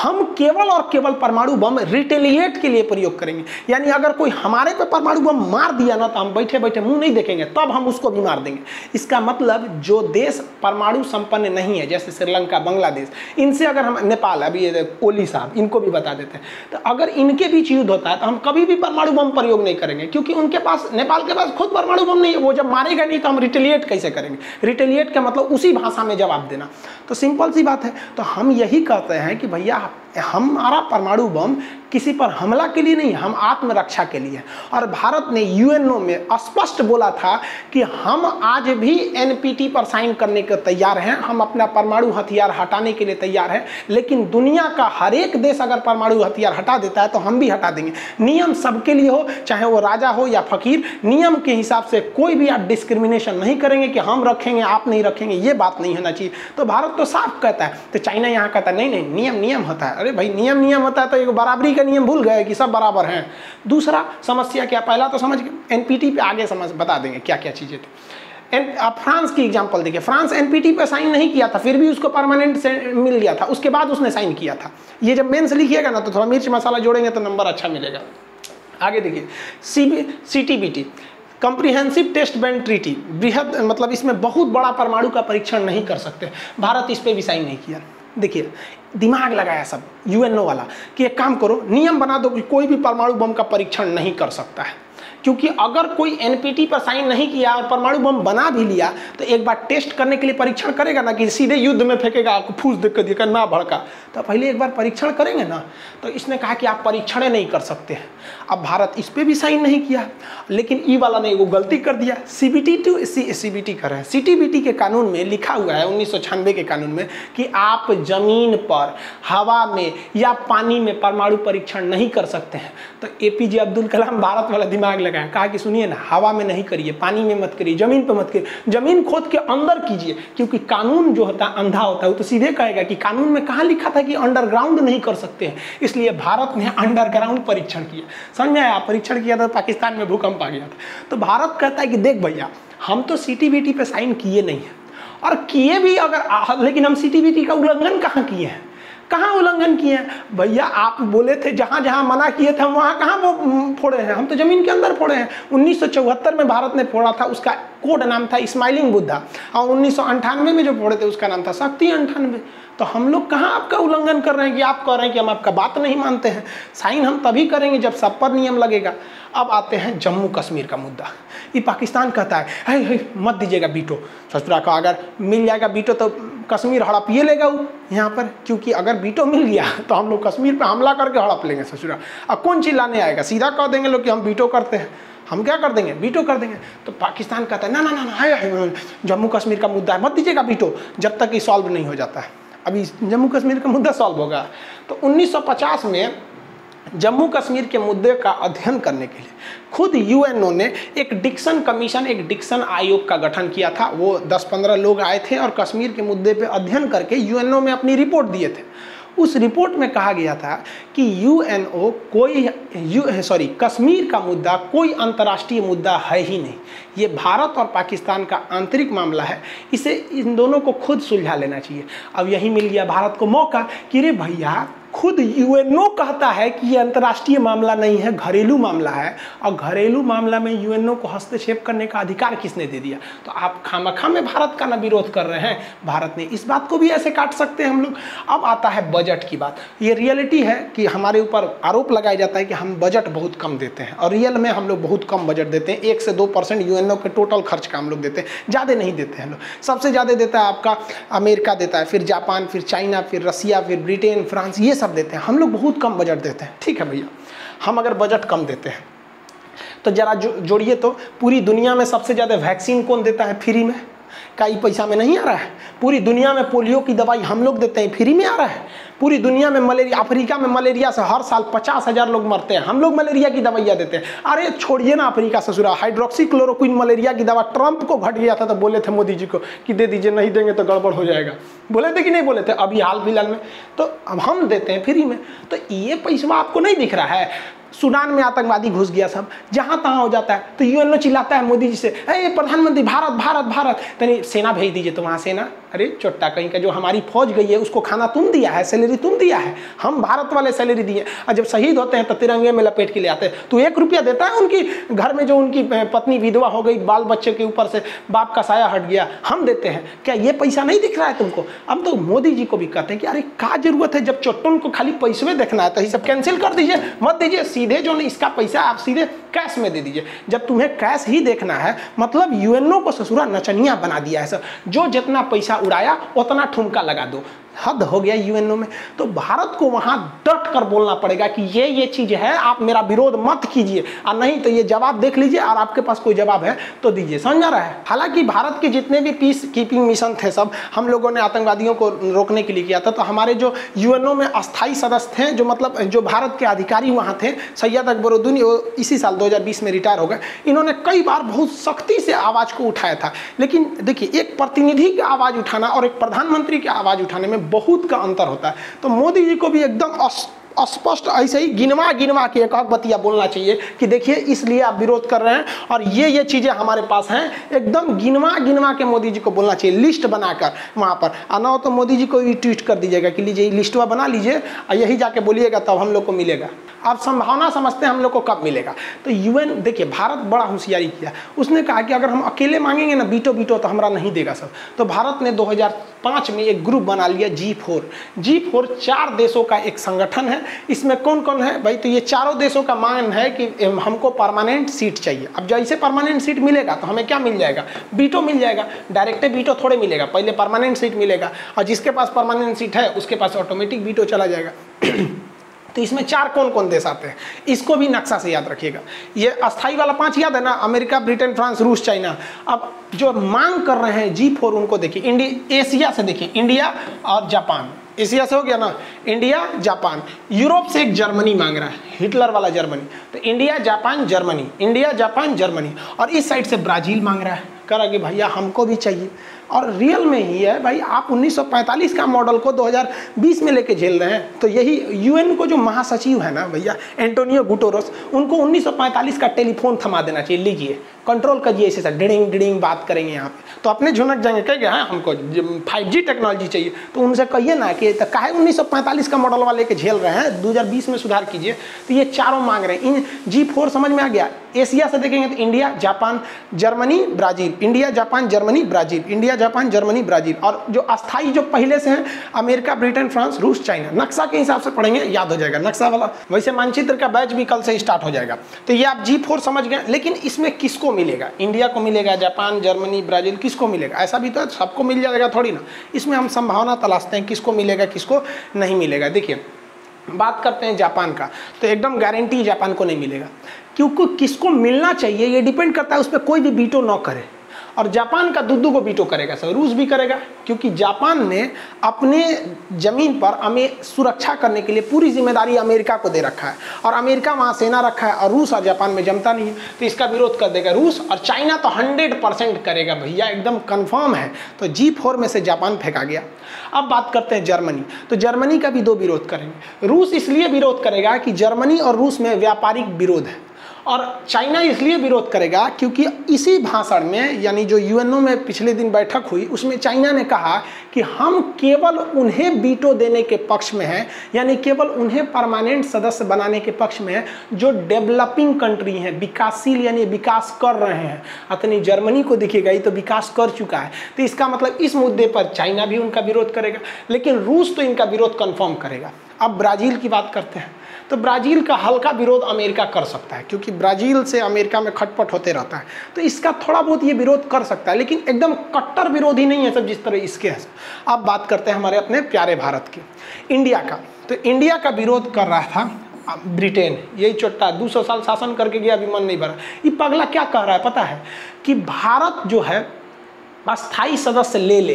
हम केवल और केवल परमाणु बम रिटेलिएट के लिए प्रयोग करेंगे। यानी अगर कोई हमारे पे परमाणु बम मार दिया ना तो हम बैठे बैठे मुँह नहीं देखेंगे, तब हम उसको भी मार देंगे। इसका मतलब जो देश परमाणु संपन्न नहीं है, जैसे श्रीलंका, बांग्लादेश, इनसे अगर हम, नेपाल, अभी ओली साहब, इनको भी बता देते हैं। तो अगर इनके बीच युद्ध होता है तो हम कभी भी परमाणु बम प्रयोग नहीं करेंगे, क्योंकि उनके पास, नेपाल के पास खुद परमाणु बम नहीं है, वो जब मारेगा नहीं तो हम रिटेलिएट कैसे करेंगे? रिटेलिएट का मतलब उसी भाषा में जवाब देना। तो सिंपल सी बात है। तो हम यही कहते हैं कि भैया हमारा परमाणु बम किसी पर हमला के लिए नहीं, हम आत्मरक्षा के लिए। और भारत ने यूएनओ में स्पष्ट बोला था कि हम आज भी एनपीटी पर साइन करने के तैयार हैं, हम अपना परमाणु हथियार हटाने के लिए तैयार हैं, लेकिन दुनिया का हर एक देश अगर परमाणु हथियार हटा देता है तो हम भी हटा देंगे। नियम सबके लिए हो, चाहे वो राजा हो या फकीर, नियम के हिसाब से कोई भी आप डिस्क्रिमिनेशन नहीं करेंगे कि हम रखेंगे, आप नहीं रखेंगे, ये बात नहीं होना चाहिए। तो भारत तो साफ़ कहता है तो चाइना यहाँ कहता है, नहीं नहीं, नियम नियम होता है। अरे भाई, नियम नियम होता है तो एक बराबरी का नियम भूल गए कि सब बराबर हैं। दूसरा समस्या क्या, पहला तो समझ, एनपीटी पे आगे समझ, बता देंगे क्या क्या चीज़ें थी। एन, आप फ्रांस की एग्जांपल देखिए, फ्रांस एनपीटी पे साइन नहीं किया था, फिर भी उसको परमानेंट मिल गया था, उसके बाद उसने साइन किया था। ये जब मेंस लिखिएगा ना तो थोड़ा मिर्च मसाला जोड़ेंगे तो नंबर अच्छा मिलेगा। आगे देखिए C B C T B T comprehensive test ban treaty, बृहद मतलब इसमें बहुत बड़ा परमाणु का परीक्षण नहीं कर सकते, भारत इस पर भी साइन नहीं किया। देखिए दिमाग लगाया सब यूएनओ वाला, कि एक काम करो, नियम बना दो कि कोई भी परमाणु बम का परीक्षण नहीं कर सकता है। क्योंकि अगर कोई एनपीटी पर साइन नहीं किया और परमाणु बम बना भी लिया तो एक बार टेस्ट करने के लिए परीक्षण करेगा ना कि सीधे युद्ध में फेंकेगा आपको फूस देख कर दिएगा ना भड़का। तो पहले एक बार परीक्षण करेंगे ना तो इसने कहा कि आप परीक्षण नहीं कर सकते हैं। अब भारत इस पर भी साइन नहीं किया। लेकिन ई वाला ने वो गलती कर दिया। C B T to C C B T कर है। टी के कानून में लिखा हुआ है, उन्नीस सौ छियानबे के कानून में, कि आप ज़मीन पर हवा में या पानी में परमाणु परीक्षण नहीं कर सकते हैं। तो एपीजे अब्दुल कलाम भारत वाला दिमाग लगाए। कहा कि सुनिए ना, हवा में नहीं करिए, पानी में मत करिए, ज़मीन पर मत करिए। ज़मीन खोद के अंदर कीजिए, क्योंकि कानून जो होता है अंधा होता है, वो तो सीधे कहेगा कि कानून में कहाँ लिखा था कि अंडरग्राउंड नहीं कर सकते हैं। इसलिए भारत ने अंडरग्राउंड परीक्षण किया। समझ में आया परीक्षण किया था, पाकिस्तान में भूकंप आ गया था। तो भारत कहता है कि देख भैया, हम तो सी पे साइन किए नहीं हैं। और किए भी अगर लेकिन हम सी का उल्लंघन कहाँ किए हैं? कहाँ उल्लंघन किए हैं? भैया, आप बोले थे जहाँ जहाँ मना किए थे, हम वहाँ कहाँ वो फोड़े हैं? हम तो ज़मीन के अंदर फोड़े हैं। उन्नीस सौ चौहत्तर में भारत ने फोड़ा था, उसका कोड नाम था स्माइलिंग बुद्धा। और उन्नीस में जो फोड़े थे, उसका नाम था शक्ति अंठानवे। तो हम लोग कहाँ आपका उल्लंघन कर रहे हैं कि आप कह रहे हैं कि हम आपका बात नहीं मानते हैं? साइन हम तभी करेंगे जब सब पर नियम लगेगा। अब आते हैं जम्मू कश्मीर का मुद्दा। ये पाकिस्तान कहता है है, है मत दीजिएगा बीटो। ससुरा का अगर मिल जाएगा बीटो तो कश्मीर हड़प ये लेगा वो यहाँ पर क्योंकि अगर बीटो मिल गया तो हम लोग कश्मीर पर हमला करके हड़प लेंगे ससुरा। अब कौन चीज़ लाने आएगा? सीधा कह देंगे लोग कि हम बीटो करते हैं। हम क्या कर देंगे? बीटो कर देंगे। तो पाकिस्तान कहता है ना ना ना ना है जम्मू कश्मीर का मुद्दा है मत दीजिएगा बीटो जब तक ये सॉल्व नहीं हो जाता है। अभी जम्मू कश्मीर का मुद्दा सॉल्व होगा। तो 1950 में जम्मू कश्मीर के मुद्दे का अध्ययन करने के लिए। खुद यूएनओ ने एक डिक्सन कमीशन, एक डिक्सन आयोग का गठन किया था। वो 10-15 लोग आए थे और कश्मीर के मुद्दे पे अध्ययन करके यूएनओ में अपनी रिपोर्ट दिए थे। उस रिपोर्ट में कहा गया था कि यूएनओ कोई यू, सॉरी, कश्मीर का मुद्दा कोई अंतर्राष्ट्रीय मुद्दा है ही नहीं। ये भारत और पाकिस्तान का आंतरिक मामला है। इसे इन दोनों को खुद सुलझा लेना चाहिए। अब यही मिल गया भारत को मौका कि रे भैया खुद यूएनओ कहता है कि ये अंतर्राष्ट्रीय मामला नहीं है, घरेलू मामला है। और घरेलू मामला में यूएनओ को हस्तक्षेप करने का अधिकार किसने दे दिया? तो आप खामखा में भारत का ना विरोध कर रहे हैं। भारत ने इस बात को भी ऐसे काट सकते हैं हम लोग। अब आता है बजट की बात। ये रियलिटी है कि हमारे ऊपर आरोप लगाया जाता है कि हम बजट बहुत कम देते हैं। और रियल में हम लोग बहुत कम बजट देते हैं। एक से दो परसेंट के टोटल खर्च का हम लोग देते हैं। ज़्यादा नहीं देते हैं लोग। सबसे ज़्यादा देता है आपका अमेरिका देता है, फिर जापान, फिर चाइना, फिर रसिया, फिर ब्रिटेन, फ्रांस, ये सब देते हैं। हम लोग बहुत कम बजट देते हैं। ठीक है भैया। हम अगर बजट कम देते हैं तो जरा जो जोड़िए तो पूरी दुनिया में सबसे ज़्यादा वैक्सीन कौन देता है? फ्री में। कई पैसा में नहीं आ रहा है? पूरी दुनिया में पोलियो की दवाई हम लोग देते हैं, फ्री में आ रहा है? पूरी दुनिया में मलेरिया, अफ्रीका में मलेरिया से हर साल पचास हज़ार लोग मरते हैं। हम लोग मलेरिया की दवाइयाँ देते हैं। अरे, छोड़िए ना अफ्रीका से हाइड्रोक्सी क्लोरोक्विन मलेरिया की दवा ट्रंप को घट गया था तो बोले थे मोदी जी को कि दे दीजिए, नहीं देंगे तो गड़बड़ हो जाएगा। बोले थे कि नहीं बोले थे? अभी हाल फ़िलहाल में। तो अब हम देते हैं फ्री में। तो ये पैसा आपको नहीं दिख रहा है। सूडान में आतंकवादी घुस गया सब। जहाँ तहाँ हो जाता है। तो यूएनओ चिल्लाता है मोदी जी से अरे प्रधानमंत्री, भारत भारत भारत। तनी सेना भेज दीजिए तो वहाँ सेना, अरे, चोट्टा कहीं का, जो हमारी फौज गई है, उसको खाना तुम दिया है, सैलरी तुम दिया है। हम भारत वाले सैलरी दिए। और जब शहीद होते हैं तो तिरंगे में लपेट के ले आते हैं। तो एक रुपया देता है उनकी, घर में जो उनकी पत्नी विधवा हो गई, बाल बच्चे के ऊपर से बाप का साया हट गया, हम देते हैं। क्या ये पैसा नहीं दिख रहा है तुमको? अब तो मोदी जी को भी कहते हैं कि, अरे, क्या ज़रूरत है जब चोट्टन को खाली पैसे देखना है तो ये सब कैंसिल कर दीजिए, मत दीजिए सीधे जो नहीं, इसका पैसा आप सीधे कैश में दे दीजिए। जब तुम्हें कैश ही देखना है मतलब यूएनओ को ससुरा नचनिया बना दिया है सर जो जितना पैसा उड़ाया, उतना ठुमका लगा दो। हद हो गया यूएनओ में। तो भारत को वहाँ डट कर बोलना पड़ेगा कि ये ये चीज़ है, आप मेरा विरोध मत कीजिए। और नहीं तो ये जवाब देख लीजिए और आपके पास कोई जवाब है तो दीजिए। समझ रहा है? हालाँकि भारत के जितने भी पीस कीपिंग मिशन थे सब, हम लोगों ने आतंकवादियों को रोकने के लिए किया था। तो हमारे जो यूएनओ में अस्थायी सदस्य थे, जो मतलब जो भारत के अधिकारी वहाँ थे, सैयद अकबरुद्दीन इसी साल 2020 में रिटायर हो गए। इन्होंने कई बार बहुत सख्ती से आवाज़ को उठाया था। लेकिन देखिए, एक प्रतिनिधि की आवाज़ उठाना और एक प्रधानमंत्री की आवाज़ उठाने में बहुत का अंतर होता है। तो मोदी जी को भी एकदम स्पष्ट ऐसे ही गिनवा गिनवा के एक बतिया बोलना चाहिए कि देखिए, इसलिए आप विरोध कर रहे हैं और ये ये चीज़ें हमारे पास हैं। एकदम गिनवा गिनवा के मोदी जी को बोलना चाहिए, लिस्ट बनाकर वहाँ पर। और ना हो तो मोदी जी को भी ट्वीट कर दीजिएगा कि लीजिए लिस्टवा बना लीजिए और यही जाके बोलिएगा, तब हम लोग को मिलेगा। आप संभावना समझते हैं हम लोग को कब मिलेगा। तो यूएन देखिए, भारत बड़ा होशियारी किया। उसने कहा कि अगर हम अकेले मांगेंगे ना, बीटो बीटो तो हमारा नहीं देगा सब। तो भारत ने 2005 में एक ग्रुप बना लिया जी फोर जी फोर चार देशों का एक संगठन है। इसमें कौन कौन है? भाई तो ये चारों देशों का मांग है कि हमको परमानेंट सीट चाहिए। अब जैसे परमानेंट सीट मिलेगा तो हमें क्या मिल जाएगा? बीटो मिल जाएगा। डायरेक्ट बीटो थोड़े मिलेगा। पहले परमानेंट सीट मिलेगा। और जिसके पास परमानेंट सीट है, उसके पास ऑटोमेटिक बीटो चला जाएगा। [CLEARS THROAT] तो इसमें चार कौन कौन देश आते हैं? इसको भी नक्शा से याद रखिएगा। ये अस्थाई वाला पाँच याद है ना? अमेरिका, ब्रिटेन, फ्रांस, रूस, चाइना। अब जो मांग कर रहे हैं जी फोर उनको देखिए। इंडिया एशिया से देखिए। इंडिया और जापान। एशिया से हो गया ना? India, Japan. यूरोप से एक जर्मनी मांग रहा है। हिटलर वाला जर्मनी। तो India, Japan, Germany. India, Japan, Germany. और इस साइड से ब्राज़ील मांग रहा है। करा कि भैया हमको भी चाहिए। और रियल में ही है भाई, आप 1945 का मॉडल को 2020 में लेके झेल रहे हैं। तो यही यूएन को जो महासचिव है ना भैया एंटोनियो गुटोरस उनको 1945 का टेलीफोन थमा देना चाहिए। लीजिए कंट्रोल करिए इसे सर। डिडिंग डिडिंग बात करेंगे यहाँ पे। तो अपने झुनक जाएँगे कह गया हाँ हमको फाइव टेक्नोलॉजी चाहिए। तो उनसे कहिए ना कि तो काहे उन्नीस सौ पैंतालीस का मॉडल वाले के झेल रहे हैं? दो हज़ार बीस में सुधार कीजिए। तो ये चारों मांग रहे हैं। इन जी फोर समझ में आ गया? एशिया से देखेंगे तो India, Japan, Germany, Brazil. India, Japan, Germany, Brazil. India, Japan, Germany, Brazil. और जो अस्थाई जो पहले से हैं, अमेरिका, ब्रिटेन, फ्रांस, रूस, चाइना। नक्शा के हिसाब से पढ़ेंगे, याद हो जाएगा। नक्शा वाला, वैसे मानचित्र का बैच भी कल से स्टार्ट हो जाएगा। तो ये आप जी फोर समझ गए, लेकिन इसमें किसको मिलेगा? इंडिया को मिलेगा, जापान, जर्मनी, ब्राज़ील, किसको मिलेगा? ऐसा भी तो सबको मिल जाएगा थोड़ी ना। इसमें हम संभावना तलाशते हैं, किसको मिलेगा, किसको नहीं मिलेगा। देखिए बात करते हैं जापान का तो एकदम गारंटी जापान को नहीं मिलेगा। क्योंकि किसको मिलना चाहिए ये डिपेंड करता है, उस पर कोई भी बीटो ना करे। और जापान का दुद्दू को बीटो करेगा, सर। रूस भी करेगा, क्योंकि जापान ने अपने ज़मीन पर हमें सुरक्षा करने के लिए पूरी ज़िम्मेदारी अमेरिका को दे रखा है और अमेरिका वहाँ सेना रखा है और रूस और जापान में जमता नहीं है। तो इसका विरोध कर देगा रूस और चाइना तो हंड्रेड परसेंट करेगा, भैया, एकदम कन्फर्म है। तो जी फोर में से जापान फेंका गया। अब बात करते हैं जर्मनी। तो जर्मनी का भी दो विरोध करेंगे। रूस इसलिए विरोध करेगा कि जर्मनी और रूस में व्यापारिक विरोध है। और चाइना इसलिए विरोध करेगा क्योंकि इसी भाषण में, यानी जो यूएनओ में पिछले दिन बैठक हुई, उसमें चाइना ने कहा कि हम केवल उन्हें बीटो देने के पक्ष में हैं, यानी केवल उन्हें परमानेंट सदस्य बनाने के पक्ष में है, जो डेवलपिंग कंट्री हैं, विकासशील, यानी विकास कर रहे हैं। अतनी जर्मनी को देखिएगा ये तो विकास कर चुका है। तो इसका मतलब इस मुद्दे पर चाइना भी उनका विरोध करेगा, लेकिन रूस तो इनका विरोध कन्फर्म करेगा। अब ब्राज़ील की बात करते हैं। तो ब्राज़ील का हल्का विरोध अमेरिका कर सकता है, क्योंकि ब्राज़ील से अमेरिका में खटपट होते रहता है। तो इसका थोड़ा बहुत ये विरोध कर सकता है, लेकिन एकदम कट्टर विरोधी नहीं है सब जिस तरह इसके है। अब बात करते हैं हमारे अपने प्यारे भारत के, इंडिया का। तो इंडिया का विरोध कर रहा था ब्रिटेन, यही चोट्टा, दो सौ साल शासन करके गया, अभी मन नहीं भरा। ये पगला क्या कह रहा है? पता है कि भारत जो है अस्थाई सदस्य ले ले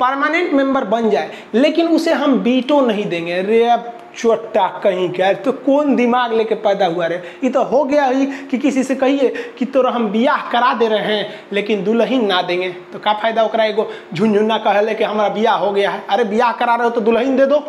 परमानेंट मेंबर बन जाए, लेकिन उसे हम बीटो नहीं देंगे। रे अब चोटा कहीं क्या? तो कौन दिमाग लेके पैदा हुआ रे? ये तो हो गया ही कि किसी से कहिए कि तो हम ब्याह करा दे रहे हैं, लेकिन दुल्हन ना देंगे। तो क्या फ़ायदा ओकरा एगो कह कहले कि हमारा ब्याह हो गया है? अरे ब्याह करा रहे हो तो दुल्हन दे दो।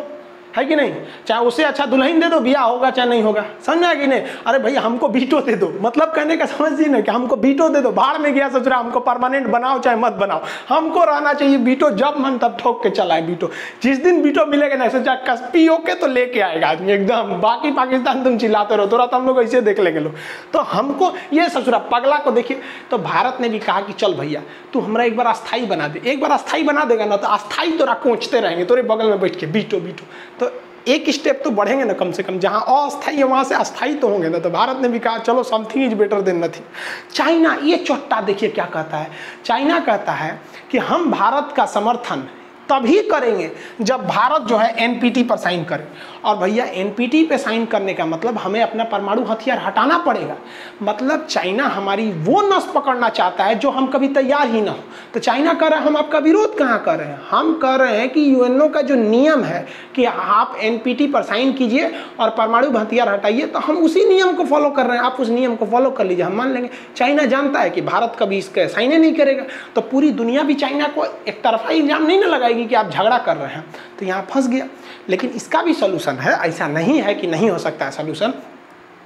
है कि नहीं? चाहे उससे अच्छा दुल्हन दे दो ब्याह होगा, चाहे नहीं होगा। समझ कि नहीं? अरे भैया, हमको बीटो दे दो। मतलब कहने का समझ ही नहीं कि हमको बीटो दे दो। बाहर में गया, सोच रहा हमको परमानेंट बनाओ चाहे मत बनाओ। हमको रहना चाहिए बीटो। जब मन तब ठोक के चलाए बीटो। जिस दिन बीटो मिलेगा ना, सोचा पी के तो लेके आएगा आदमी एकदम। बाकी पाकिस्तान तुम चिल्लाते रहो थोड़ा तो हम लोग ऐसे देख लेंगे लोग। तो हमको ये सोच रहा, पगला को देखिए। तो भारत ने भी कहा कि चल भैया, तू हमारा एक बार अस्थाई बना दे। एक बार अस्थाई बना देगा ना तो अस्थाई तोरा कोचते रहेंगे, तोरे बगल में बैठ के। बीटो बीटो। तो एक स्टेप तो बढ़ेंगे ना कम से कम। जहाँ अस्थायी है, वहाँ से अस्थायी तो होंगे ना। तो भारत ने भी कहा, चलो something is better than nothing China, ये चोट्टा देखिए क्या कहता है। चाइना कहता है कि हम भारत का समर्थन तभी करेंगे जब भारत जो है एनपीटी पर साइन करे। और भैया एनपीटी पे साइन करने का मतलब हमें अपना परमाणु हथियार हटाना पड़ेगा। मतलब चाइना हमारी वो नस पकड़ना चाहता है जो हम कभी तैयार ही ना हो। तो चाइना कर रहा है, हम आपका विरोध कहाँ कर रहे हैं? हम कर रहे हैं कि यूएनओ का जो नियम है कि आप एनपीटी पर साइन कीजिए और परमाणु हथियार हटाइए तो हम उसी नियम को फॉलो कर रहे हैं। आप उस नियम को फॉलो कर लीजिए, हम मान लेंगे। चाइना जानता है कि भारत कभी इसके साइने नहीं करेगा। तो पूरी दुनिया भी चाइना को एक तरफा इल्ज़ाम नहीं ना लगाएगी कि आप झगड़ा कर रहे हैं। तो यहाँ फंस गया। लेकिन इसका भी सोल्यूशन है, ऐसा नहीं है कि नहीं हो सकता है सोल्यूशन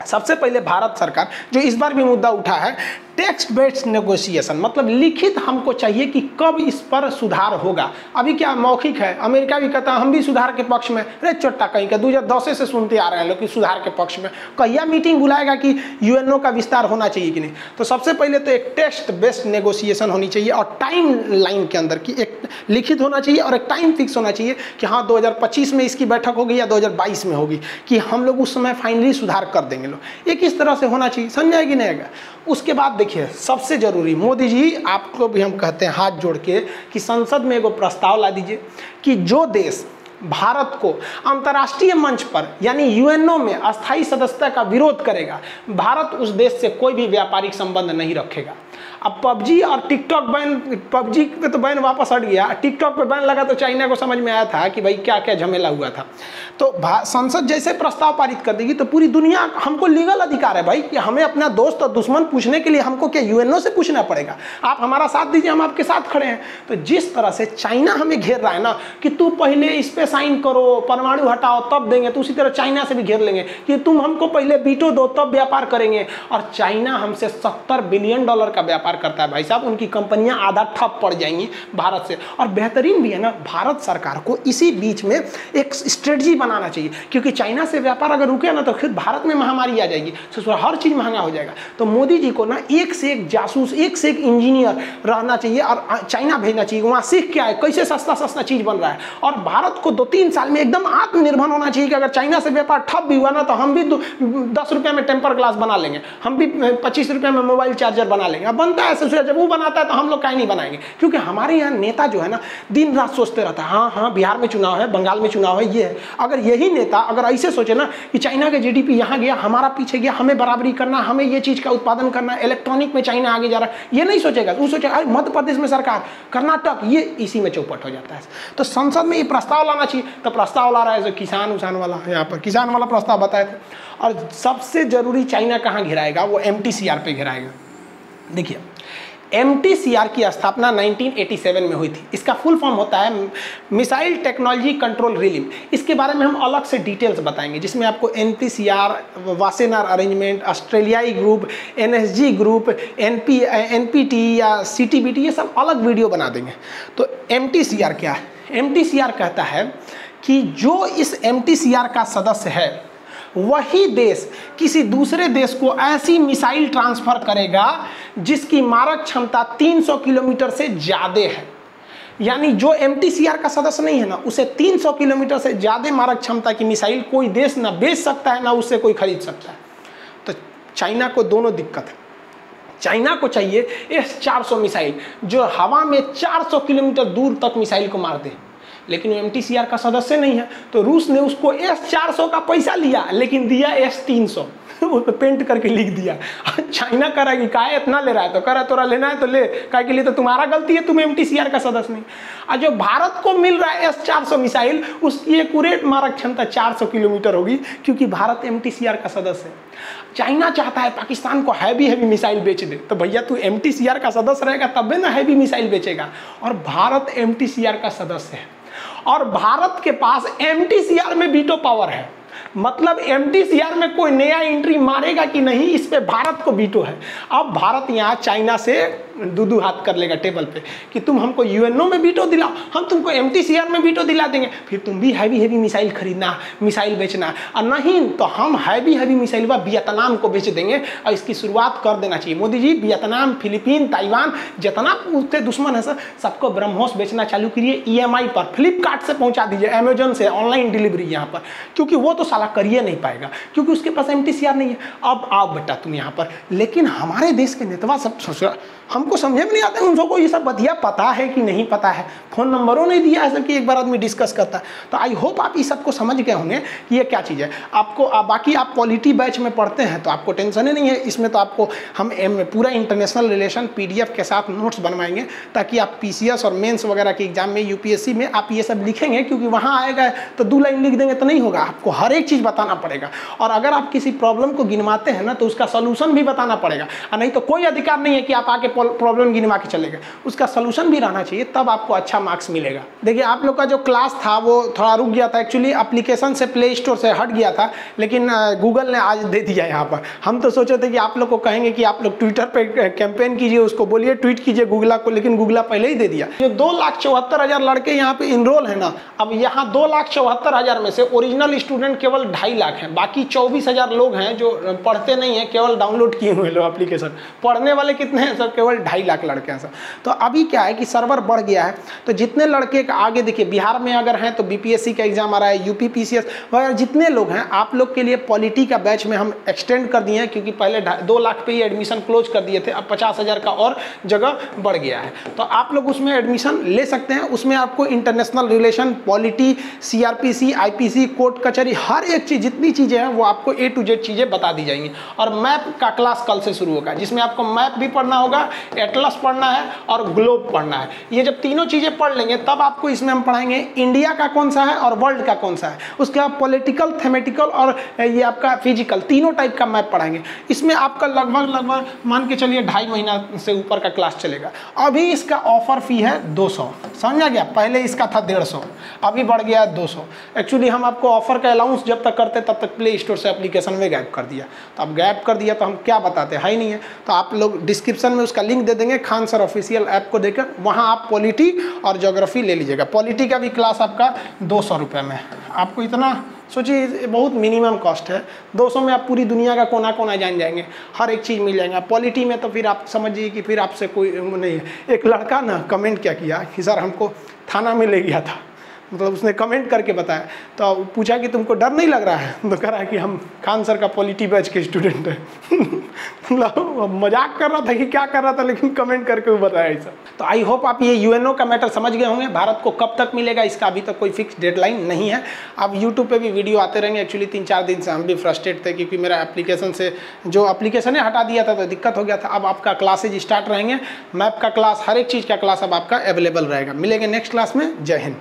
सबसे पहले भारत सरकार जो इस बार भी मुद्दा उठा है टेक्स्ट बेस्ड नेगोशिएशन मतलब लिखित हमको चाहिए कि कब इस पर सुधार होगा। अभी क्या मौखिक है? अमेरिका भी कहता है, हम भी सुधार के पक्ष में अरे, चोट्टा कहीं का दो हज़ार दस से सुनते आ रहे हैं लोग कि सुधार के पक्ष में। कहिया मीटिंग बुलाएगा कि यूएनओ का विस्तार होना चाहिए कि नहीं? तो सबसे पहले तो एक टेक्स्ट बेस्ड नेगोशिएशन होनी चाहिए और टाइम लाइन के अंदर की एक लिखित होना चाहिए और एक टाइम फिक्स होना चाहिए कि हाँ दो हज़ार पच्चीस में इसकी बैठक होगी या दो हज़ार बाईस में होगी कि हम लोग उस समय फाइनली सुधार कर देंगे। लोग ये किस तरह से होना चाहिए? समझ आएगी नहीं आएगा उसके बाद देखिए, सबसे ज़रूरी, मोदी जी, आपको भी हम कहते हैं हाथ जोड़ के कि संसद में एगो प्रस्ताव ला दीजिए कि जो देश भारत को अंतर्राष्ट्रीय मंच पर, यानी यूएनओ में अस्थायी सदस्यता का विरोध करेगा, भारत उस देश से कोई भी व्यापारिक संबंध नहीं रखेगा। अब पबजी और टिकटॉक बैन, पबजी पे तो बैन वापस हट गया। टिकटॉक पे बैन लगा तो चाइना को समझ में आया था कि भाई क्या क्या झमेला हुआ था। तो संसद जैसे प्रस्ताव पारित कर देगी तो पूरी दुनिया हमको लीगल अधिकार है भाई कि हमें अपना दोस्त और दुश्मन पूछने के लिए हमको क्या यूएनओ से पूछना पड़ेगा। आप हमारा साथ दीजिए, हम आपके साथ खड़े हैं। तो जिस तरह से चाइना हमें घेर रहा है ना कि तू पहले इस पर साइन करो, परमाणु हटाओ, तब देंगे तो उसी तरह चाइना से भी घेर लेंगे कि तुम हमको पहले बीटो दो, तब व्यापार करेंगे। और चाइना हमसे सत्तर बिलियन डॉलर का व्यापार करता है भाई साहब, उनकी कंपनियाँ आधा ठप पड़ जाएँगी भारत से। और बेहतरीन भी है ना, भारत सरकार को इसी बीच में एक स्ट्रेटजी बनाना चाहिए, क्योंकि चाइना से व्यापार अगर रुके ना तो फिर भारत में महामारी आ जाएगी तो हर चीज़ महँगा हो जाएगा। तो मोदी जी को ना, एक से एक जासूस, एक से एक इंजीनियर रहना चाहिए और चाइना भेजना चाहिए, वहाँ सीख क्या है कैसे सस्ता सस्ता चीज़ बन रहा है। और भारत को दो तीन साल में एकदम आत्मनिर्भर होना चाहिए कि अगर चाइना से व्यापार ठप भी हुआ ना तो हम भी दस रुपये में टेम्पर ग्लास बना लेंगे, हम भी पच्चीस रुपये में मोबाइल चार्जर बना लेंगे। अब है सोचा जब वो बनाता है तो हम लोग क्या नहीं बनाएँगे? क्योंकि हमारे यहाँ नेता जो है ना, दिन रात सोचते रहता है हाँ हाँ बिहार में चुनाव है, बंगाल में चुनाव है, ये है। अगर यही नेता, अगर ऐसे सोचे ना कि चाइना का जीडीपी यहाँ गया, हमारा पीछे गया, हमें बराबरी करना, हमें ये चीज़ का उत्पादन करना इलेक्ट्रॉनिक में चाइना आगे जा रहा है, ये नहीं सोचेगा। वो सोचेगा मध्य प्रदेश में सरकार, कर्नाटक, ये इसी में चौपट हो जाता है। तो संसद में ये प्रस्ताव लाना चाहिए। तो प्रस्ताव ला रहा है जो किसान उसान वाला यहाँ पर, किसान वाला प्रस्ताव बताए थे। और सबसे ज़रूरी चाइना कहाँ घिराएगा? वो एम टी सी आर पे घिराएगा। देखिए एमटीसीआर की स्थापना 1987 में हुई थी। इसका फुल फॉर्म होता है मिसाइल टेक्नोलॉजी कंट्रोल रिलीम। इसके बारे में हम अलग से डिटेल्स बताएँगे, जिसमें आपको N P C R Wassenaar arrangement, ऑस्ट्रेलियाई group NSG group N P T या सी टी बी टी ये सब अलग वीडियो बना देंगे। तो एम टी सी आर क्या है? एम टी सी आर कहता है कि जो इस एम टी सी आर का सदस्य है वही देश किसी दूसरे देश को ऐसी मिसाइल ट्रांसफ़र करेगा जिसकी मारक क्षमता 300 किलोमीटर से ज़्यादा है। यानी जो एमटीसीआर का सदस्य नहीं है ना, उसे 300 किलोमीटर से ज़्यादा मारक क्षमता की मिसाइल कोई देश ना बेच सकता है, ना उससे कोई खरीद सकता है। तो चाइना को दोनों दिक्कत है। चाइना को चाहिए एस 400 मिसाइल जो हवा में 400 किलोमीटर दूर तक मिसाइल को मार दे लेकिन वो एमटीसीआर का सदस्य नहीं है। तो रूस ने उसको एस चार सौ का पैसा लिया, लेकिन दिया एस तीन उस पर [LAUGHS] पेंट करके लिख दिया। [LAUGHS] चाइना कह रहा है कि का इतना ले रहा है? तो कह रहा है, तोरा लेना है तो ले। का के लिए तो तुम्हारा गलती है, तुम एम का सदस्य नहीं। और जो भारत को मिल रहा है एस चार मिसाइल उसकी एकट मारक क्षमता 400 किलोमीटर होगी, क्योंकि भारत एमटीसीआर का सदस्य है। चाइना चाहता है पाकिस्तान को हैवी हैवी मिसाइल बेच दे। तो भैया, तू एमटीसीआर का सदस्य रहेगा, तब ना हैवी मिसाइल बेचेगा। और भारत एमटीसीआर का सदस्य है। और भारत के पास एम में बीटो पावर है। मतलब एम में कोई नया एंट्री मारेगा कि नहीं, इस पर भारत को बीटो है। अब भारत यहाँ चाइना से दू दो हाथ कर लेगा टेबल पे कि तुम हमको यूएनओ में बीटो दिलाओ हम तुमको एमटीसीआर में बीटो दिला देंगे। फिर तुम भी हैवी हैवी मिसाइल खरीदना मिसाइल बेचना। और नहीं तो हम हैवी हैवी मिसाइल व वियतनाम को बेच देंगे। और इसकी शुरुआत कर देना चाहिए। Modi ji, Vietnam, Philippine, Taiwan, जितना उसके दुश्मन है सर, सबको ब्रह्मोस बेचना चालू करिए। ईएमआई पर फ्लिपकार्ट से पहुँचा दीजिए। अमेजोन से ऑनलाइन डिलीवरी यहाँ पर। क्योंकि वो तो साला करिए नहीं पाएगा। क्योंकि उसके पास एमटीसीआर नहीं है। अब आओ बेटा तुम यहाँ पर। लेकिन हमारे देश के नेतवा सब सोच हमको समझे में नहीं आते उनको ये सब बतिया पता है कि नहीं पता है। फ़ोन नंबरों नहीं दिया है कि एक बार आदमी डिस्कस करता है। तो आई होप आप इस सबको समझ गए होंगे कि ये क्या चीज़ है। आपको आ, बाकी आप पॉलिटी बैच में पढ़ते हैं तो आपको टेंशन ही नहीं है। इसमें तो आपको हम एम पूरा इंटरनेशनल रिलेशन पीडीएफ के साथ नोट्स बनवाएँगे ताकि आप पीसीएस और मेन्स वगैरह के एग्ज़ाम में यूपीएससी में आप ये सब लिखेंगे क्योंकि वहाँ आएगा तो दो लाइन लिख देंगे तो नहीं होगा। आपको हर एक चीज़ बताना पड़ेगा। और अगर आप किसी प्रॉब्लम को गिनवाते हैं ना तो उसका सोल्यूशन भी बताना पड़ेगा। नहीं तो कोई अधिकार नहीं है कि आप आके प्रॉब्लम गिनवा के चले गए उसका सोल्यूशन भी रहना चाहिए, तब आपको अच्छा मार्क्स मिलेगा। देखिए, आप लोग का जो क्लास था, वो थोड़ा रुक गया था। एक्चुअली अप्लीकेशन से प्ले स्टोर से हट गया था, लेकिन गूगल ने आज दे दिया यहाँ पर। हम तो सोचे थे कि आप लोग को कहेंगे कि आप लोग ट्विटर पर कैंपेन कीजिए, उसको बोलिए ट्वीट कीजिए गूगला को, लेकिन गूगला पहले ही दे दिया। जो दो लाख चौहत्तर हज़ार लड़के यहाँ पे इनरोल है ना। अब यहाँ दो लाख चौहत्तर हज़ार में से ओरिजिनल स्टूडेंट केवल ढाई लाख हैं। बाकी चौबीस हज़ार लोग हैं जो पढ़ते नहीं हैं, केवल डाउनलोड किए हुए लोग एप्लीकेशन पढ़ने वाले कितने हैं सर केवल ढाई लाख लड़के हैं सर। तो अभी क्या है कि सर्वर बढ़ गया है। तो जितने लड़के आगे देखिए, बिहार में अगर हैं तो बीपीएससी का एग्ज़ाम आ रहा है यूपी पीसीएस वगैरह जितने लोग हैं, आप लोग के लिए पॉलिटी का बैच में हम एक्सटेंड कर दिए हैं, क्योंकि पहले दो लाख पे ही एडमिशन क्लोज कर दिए थे, अब पचास हज़ार का और जगह बढ़ गया है। तो आप लोग उसमें एडमिशन ले सकते हैं। उसमें आपको international relation polity CrPC IPC court कचहरी, हर एक चीज़, जितनी चीज़ें हैं, वो आपको ए टू जेड चीज़ें बता दी जाएँगी। और मैप का क्लास कल से शुरू होगा, जिसमें आपको मैप भी पढ़ना होगा एटलस पढ़ना है और ग्लोब पढ़ना है। ये जब तीनों चीज़ें पढ़ लेंगे, तब आपको इसमें हम पढ़ाएँगे इंडिया का कौन सा है और वर्ल्ड का कौन सा है। उसके बाद पॉलिटिकल, थेमेटिकल और ये आपका फ़िज़िकल, तीनों टाइप का मैप पढ़ाएँगे। इसमें आपका लगभग लगभग, मान के चलिए ढाई महीना से ऊपर का क्लास चलेगा। अभी इसका ऑफ़र फ़ी है 200 समझा गया? पहले इसका था 150 अभी बढ़ गया है 200 एक्चुअली हम आपको ऑफ़र का अलाउंस जब तक करते, तब तक प्ले स्टोर से एप्लीकेशन में गैप कर दिया। तो अब गैप कर दिया तो हम क्या बताते हैं ही नहीं है। तो आप लोग डिस्क्रिप्शन में उसका लिंक दे देंगे खान सर ऑफिशियल ऐप को देकर। वहाँ आप पॉलिटी और जोग्राफी ले लीजिएगा। पॉलिटी का भी क्लास आपका दो सौ रुपये में। आपको इतना, सोचिए बहुत मिनिमम कॉस्ट है। 200 में आप पूरी दुनिया का कोना कोना जान जाएँगे। हर एक चीज़ मिल जाएगा। पॉलिटी में तो फिर आप समझिए कि फिर आपसे कोई नहीं है। एक लड़का ना कमेंट क्या किया कि सर हमको थाना में ले गया था। मतलब उसने कमेंट करके बताया। तो पूछा कि तुमको डर नहीं लग रहा है? तो कह रहा है कि हम खान सर का पॉलिटी बैच के स्टूडेंट हैं। [LAUGHS] मतलब मज़ाक कर रहा था कि क्या कर रहा था, लेकिन कमेंट करके वो बताया ऐसा। तो आई होप आप ये यूएनओ का मैटर समझ गए होंगे। भारत को कब तक मिलेगा, इसका अभी तक कोई फिक्स डेडलाइन नहीं है। अब यूट्यूब पर भी वीडियो आते रहेंगे। एक्चुअली तीन चार दिन से हम भी फ्रस्ट्रेट थे, क्योंकि मेरा एप्लीकेशन से जो एप्लीकेशन है हटा दिया था तो दिक्कत हो गया था। अब आपका क्लासेज स्टार्ट रहेंगे। मैप का क्लास हर एक चीज़ का क्लास अब आपका अवेलेबल रहेगा। मिलेंगे नेक्स्ट क्लास में। जय हिंद।